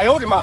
哎呦我的妈！